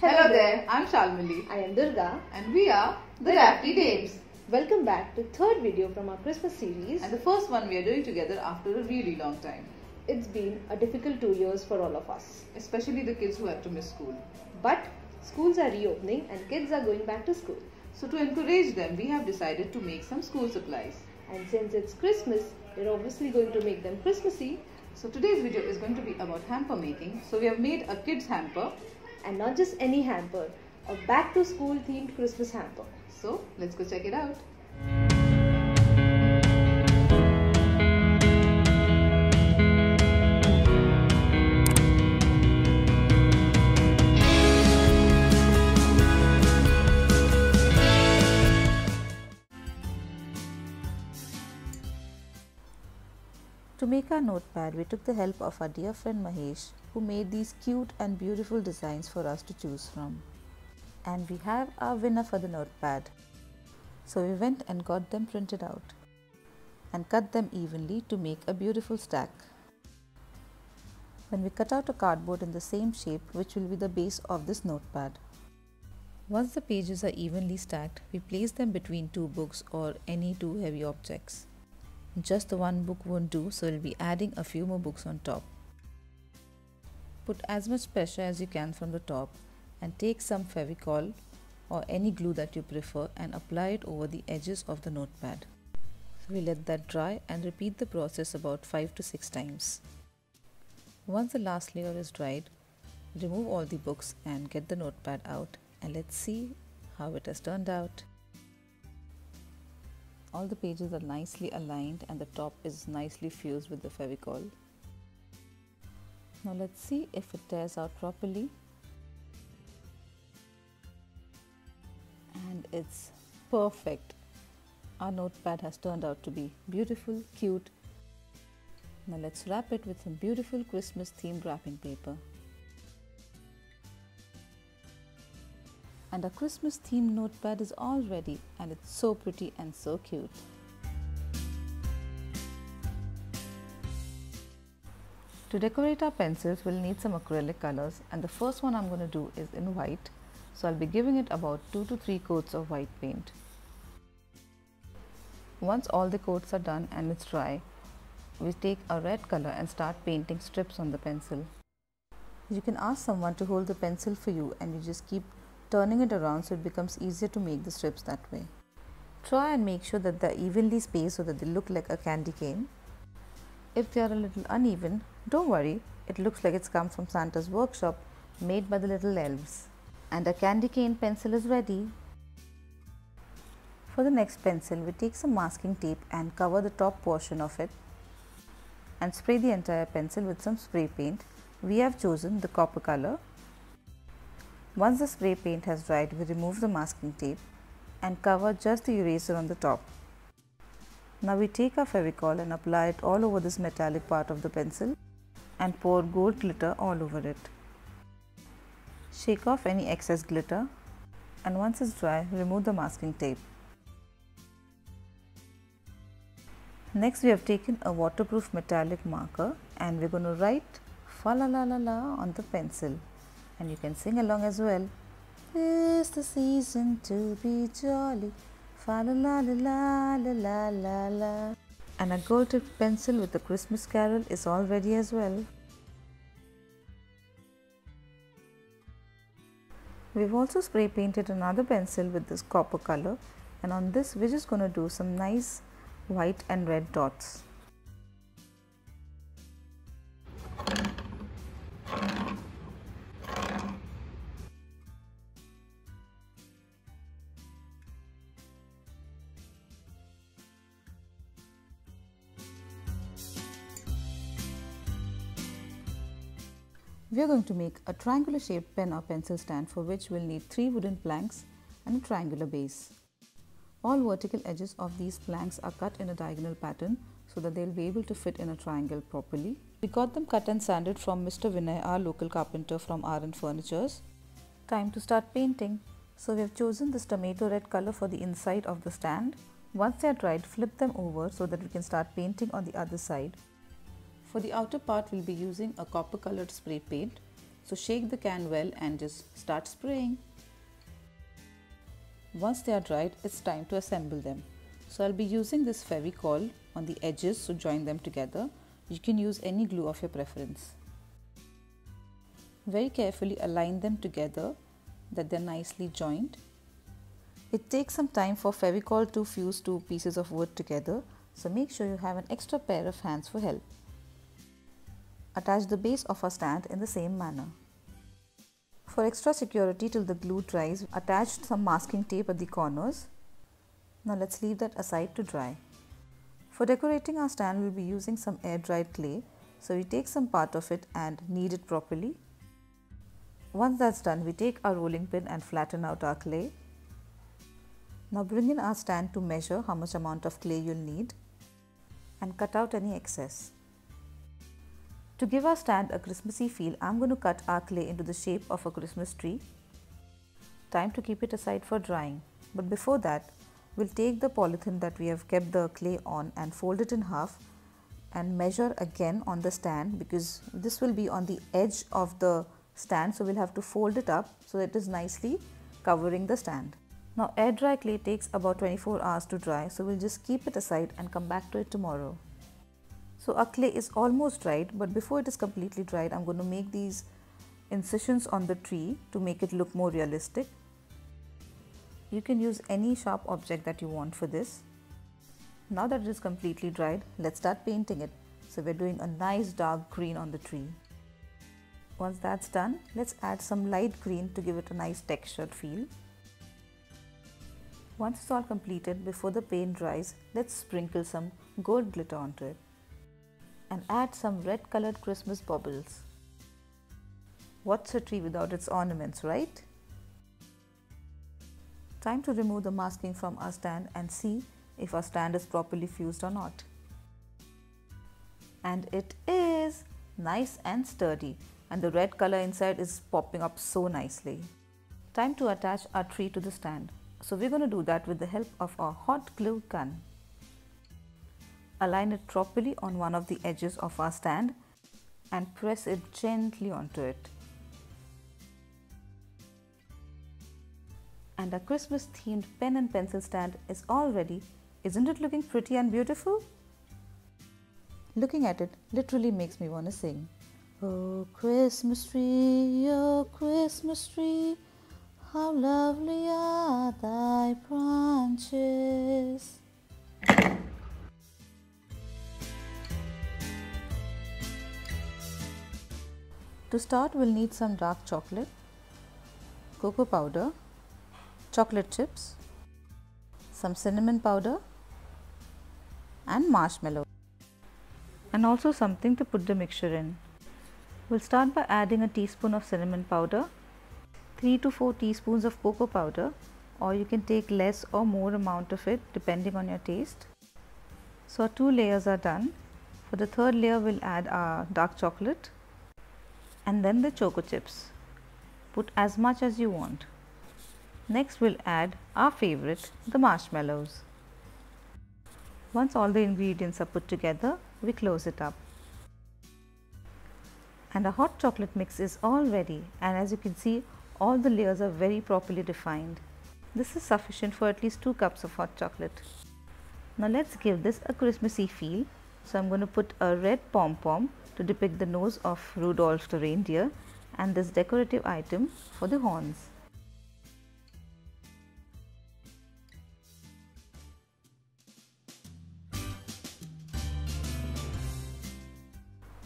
Hello there, I'm Shalmali I am Durga. and we are the Dafty Dames. Welcome back to third video from our Christmas series. And the first one we are doing together after a really long time, It's been a difficult two years for all of us. especially the kids who had to miss school. But schools are reopening and kids are going back to school. So to encourage them, we have decided to make some school supplies. And since it's Christmas, we're obviously going to make them Christmassy So today's video is going to be about hamper making. So we have made a kids hamper. And not just any hamper, a back to school themed Christmas hamper. So let's go check it out. To make our notepad, we took the help of our dear friend Mahesh, who made these cute and beautiful designs for us to choose from. And we have our winner for the notepad. So we went and got them printed out and cut them evenly to make a beautiful stack. Then we cut out a cardboard in the same shape, which will be the base of this notepad. Once the pages are evenly stacked, we place them between two books or any two heavy objects. Just the one book won't do, so we'll be adding a few more books on top. Put as much pressure as you can from the top and take some Fevicol or any glue that you prefer and apply it over the edges of the notepad. So we let that dry and repeat the process about 5 to 6 times. Once the last layer is dried, remove all the books and get the notepad out and let's see how it has turned out. All the pages are nicely aligned and the top is nicely fused with the Fevicol. Now let's see if it tears out properly. And it's perfect. Our notepad has turned out to be beautiful, cute. Now let's wrap it with some beautiful Christmas themed wrapping paper. And our Christmas themed notepad is all ready and it's so pretty and so cute. To decorate our pencils, we'll need some acrylic colors and the first one I'm going to do is in white. So I'll be giving it about 2 to 3 coats of white paint. Once all the coats are done and it's dry, we take a red color and start painting strips on the pencil. You can ask someone to hold the pencil for you and you just keep turning it around so it becomes easier to make the strips that way. Try and make sure that they're evenly spaced so that they look like a candy cane. If they are a little uneven, don't worry, it looks like it's come from Santa's workshop made by the little elves. And a candy cane pencil is ready. For the next pencil, we take some masking tape and cover the top portion of it and spray the entire pencil with some spray paint. We have chosen the copper color. Once the spray paint has dried, we remove the masking tape and cover just the eraser on the top. Now we take our Fevicol and apply it all over this metallic part of the pencil and pour gold glitter all over it. Shake off any excess glitter and once it's dry, remove the masking tape. Next we have taken a waterproof metallic marker and we're going to write fa la la la la on the pencil and you can sing along as well. It's the season to be jolly. Fa la la la la la la. And a gold tipped pencil with a Christmas carol is all ready as well. We've also spray painted another pencil with this copper color and on this we're just going to do some nice white and red dots. We are going to make a triangular shaped pen or pencil stand for which we'll need three wooden planks and a triangular base. All vertical edges of these planks are cut in a diagonal pattern so that they'll be able to fit in a triangle properly. We got them cut and sanded from Mr. Vinay, our local carpenter from RN Furnitures. Time to start painting. So we have chosen this tomato red color for the inside of the stand. Once they are dried, flip them over so that we can start painting on the other side. For the outer part, we'll be using a copper colored spray paint So shake the can well and just start spraying. Once they are dried, it's time to assemble them. So I'll be using this Fevicol on the edges to join them together. You can use any glue of your preference. Very carefully align them together that they're nicely joined. It takes some time for Fevicol to fuse two pieces of wood together, so make sure you have an extra pair of hands for help. Attach the base of our stand in the same manner. For extra security till the glue dries, attach some masking tape at the corners. Now let's leave that aside to dry. For decorating our stand, we'll be using some air dried clay. So we take some part of it and knead it properly. Once that's done, we take our rolling pin and flatten out our clay. Now bring in our stand to measure how much amount of clay you'll need and cut out any excess. To give our stand a Christmassy feel, I'm going to cut our clay into the shape of a Christmas tree. Time to keep it aside for drying. But before that, we'll take the polythene that we have kept the clay on and fold it in half and measure again on the stand because this will be on the edge of the stand so we'll have to fold it up so that it is nicely covering the stand. Now air dry clay takes about 24 hours to dry so we'll just keep it aside and come back to it tomorrow. So our clay is almost dried but before it is completely dried I'm going to make these incisions on the tree to make it look more realistic. You can use any sharp object that you want for this. Now that it is completely dried, let's start painting it. So we're doing a nice dark green on the tree. Once that's done, let's add some light green to give it a nice textured feel. Once it's all completed, before the paint dries, let's sprinkle some gold glitter onto it and add some red colored Christmas baubles. What's a tree without its ornaments, right? Time to remove the masking from our stand and see if our stand is properly fused or not. And it is nice and sturdy and the red color inside is popping up so nicely. Time to attach our tree to the stand. So we're going to do that with the help of our hot glue gun. Align it properly on one of the edges of our stand and press it gently onto it. And our Christmas themed pen and pencil stand is all ready. Isn't it looking pretty and beautiful? Looking at it literally makes me want to sing. Oh Christmas tree, oh Christmas tree, how lovely are thy branches. To start, we'll need some dark chocolate, cocoa powder, chocolate chips, some cinnamon powder and marshmallow and also something to put the mixture in. We'll start by adding a teaspoon of cinnamon powder, 3 to 4 teaspoons of cocoa powder or you can take less or more amount of it depending on your taste. So our two layers are done. For the third layer we'll add our dark chocolate and then the choco chips. Put as much as you want. Next we'll add our favorite, the marshmallows. Once all the ingredients are put together, we close it up. And our hot chocolate mix is all ready and as you can see, all the layers are very properly defined. This is sufficient for at least 2 cups of hot chocolate. Now let's give this a Christmassy feel. So I'm going to put a red pom-pom to depict the nose of Rudolph the reindeer and this decorative item for the horns.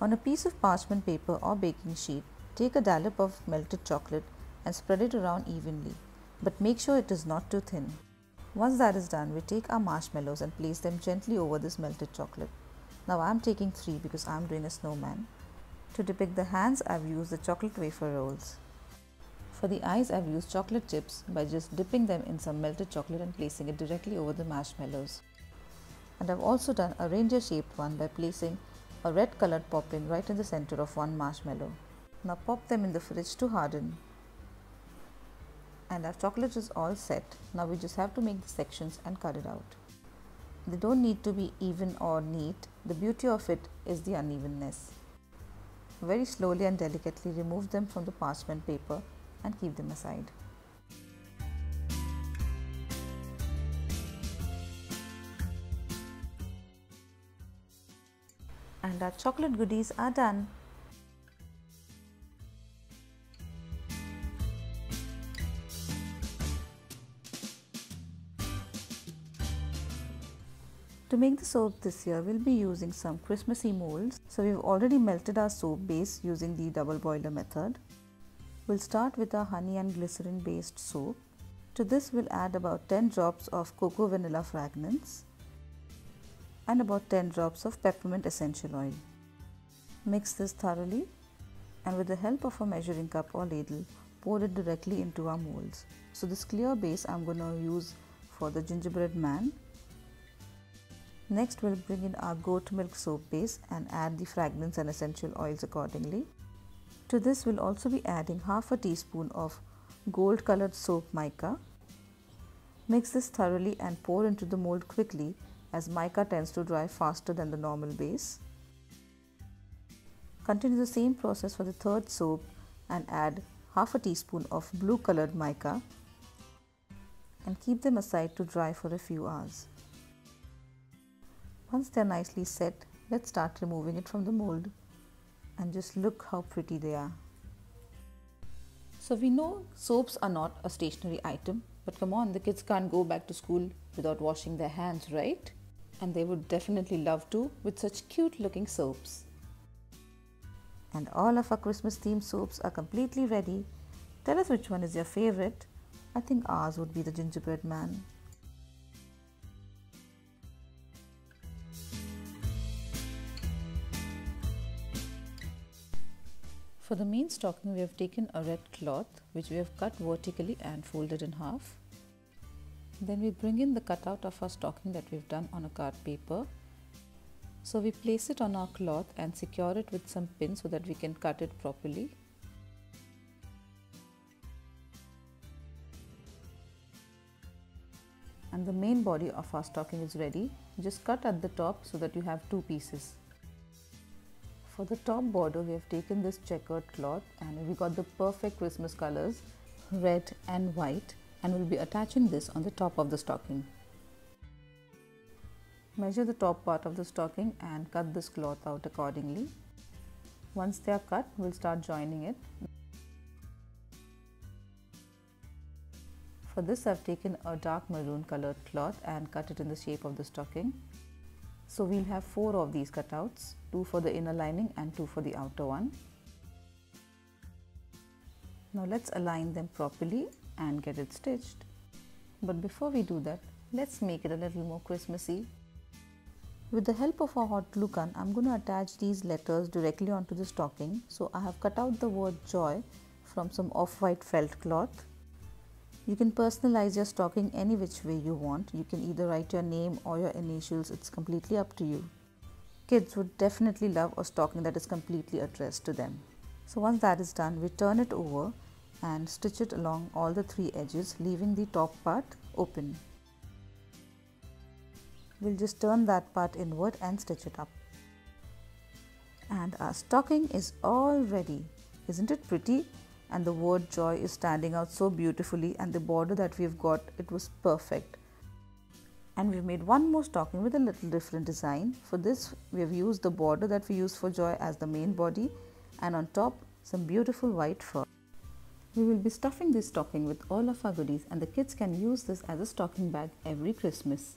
On a piece of parchment paper or baking sheet, take a dollop of melted chocolate and spread it around evenly, but make sure it is not too thin. Once that is done, we take our marshmallows and place them gently over this melted chocolate. Now I'm taking three because I'm doing a snowman. To depict the hands, I've used the chocolate wafer rolls. For the eyes, I've used chocolate chips by just dipping them in some melted chocolate and placing it directly over the marshmallows. And I've also done a reindeer shaped one by placing a red colored poppin right in the center of one marshmallow. Now pop them in the fridge to harden. And our chocolate is all set. Now we just have to make the sections and cut it out. They don't need to be even or neat. The beauty of it is the unevenness. very slowly and delicately remove them from the parchment paper and keep them aside. And our chocolate goodies are done. Make the soap this year, we'll be using some Christmassy molds. So we've already melted our soap base using the double boiler method. We'll start with our honey and glycerin based soap. To this we'll add about 10 drops of cocoa vanilla fragrance and about 10 drops of peppermint essential oil. Mix this thoroughly and with the help of a measuring cup or ladle, pour it directly into our molds. So this clear base I'm going to use for the gingerbread man Next we'll bring in our goat milk soap base and add the fragrance and essential oils accordingly. To this we'll also be adding half a teaspoon of gold colored soap mica. Mix this thoroughly and pour into the mold quickly as mica tends to dry faster than the normal base. Continue the same process for the third soap and add half a teaspoon of blue colored mica and keep them aside to dry for a few hours. Once they're nicely set, let's start removing it from the mold and just look how pretty they are. So we know soaps are not a stationary item, but come on, the kids can't go back to school without washing their hands, right? And they would definitely love to with such cute looking soaps. And all of our Christmas themed soaps are completely ready. Tell us which one is your favorite. I think ours would be the gingerbread man. For the main stocking we have taken a red cloth which we have cut vertically and folded in half. Then we bring in the cutout of our stocking that we've done on a card paper. So we place it on our cloth and secure it with some pins so that we can cut it properly. And the main body of our stocking is ready. Just cut at the top so that you have two pieces. For the top border we have taken this checkered cloth and we got the perfect Christmas colors red and white and we'll be attaching this on the top of the stocking. Measure the top part of the stocking and cut this cloth out accordingly. Once they are cut, we'll start joining it. For this I've taken a dark maroon colored cloth and cut it in the shape of the stocking. So we'll have four of these cutouts, two for the inner lining and two for the outer one. Now let's align them properly and get it stitched. But before we do that, let's make it a little more Christmassy. With the help of a hot glue gun, I'm going to attach these letters directly onto the stocking. So I have cut out the word joy from some off-white felt cloth you can personalize your stocking any which way you want. You can either write your name or your initials, it's completely up to you. Kids would definitely love a stocking that is completely addressed to them. So once that is done, we turn it over and stitch it along all the three edges, leaving the top part open. We'll just turn that part inward and stitch it up. And our stocking is all ready. Isn't it pretty? And the word joy is standing out so beautifully and the border that we've got it was perfect. And we've made one more stocking with a little different design. For this we have used the border that we used for joy as the main body and on top some beautiful white fur. We will be stuffing this stocking with all of our goodies and the kids can use this as a stocking bag every christmas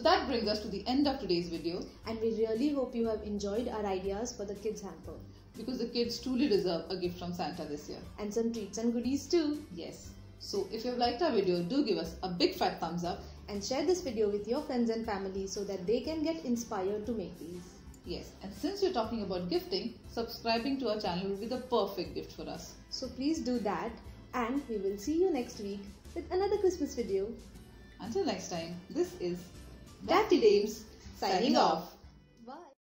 So that brings us to the end of today's video And we really hope you have enjoyed our ideas for the kids hamper. because the kids truly deserve a gift from Santa this year. And some treats and goodies too. Yes. So if you've liked our video, do give us a big fat thumbs up. And share this video with your friends and family so that they can get inspired to make these. Yes, and since we're talking about gifting, subscribing to our channel will be the perfect gift for us. So please do that and we will see you next week with another Christmas video. Until next time, this is Dafty Dames signing off.